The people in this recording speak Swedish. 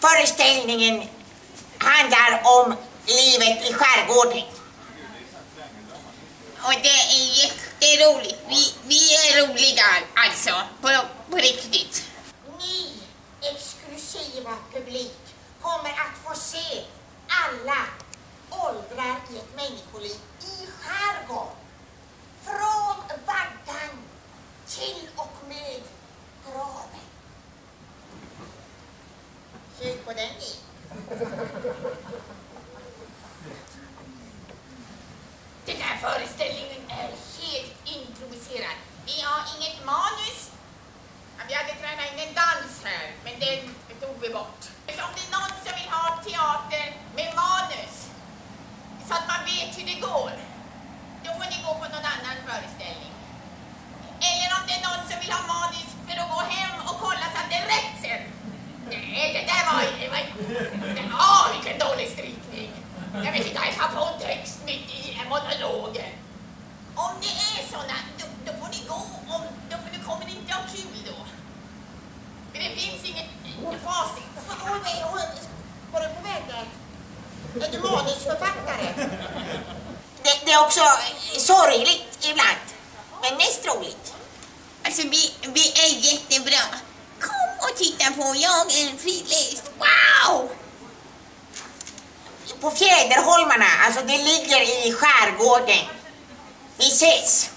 Föreställningen handlar om livet i skärgården. Och det är jätteroligt. Vi, vi är roliga alltså, på, på riktigt. Ni exklusiva publik kommer att få se alla åldrar i ett människoliv i skärgård. Den. Den här föreställningen är helt improviserad. Vi har inget manus. Vi hade tränat in en dans här, men den tog vi bort. Om det är någon som vill ha teater med manus, så att man vet hur det går, då får ni gå på någon annan föreställning. Jag vet inte, har på en text mitt i en monolog. Om det är såna, då, då får ni gå, om, då, får, då kommer ni inte ha kul då. För det finns inget facit. Oj, oj, oj. Var du på väg där? Är du manusförfattare? Det, det är också sorgligt ibland, men mest roligt. Alltså, vi, vi är jättebra. Kom och titta på, jag är friläst. Wow! På Fjäderholmarna, alltså det ligger i skärgården. Vi ses!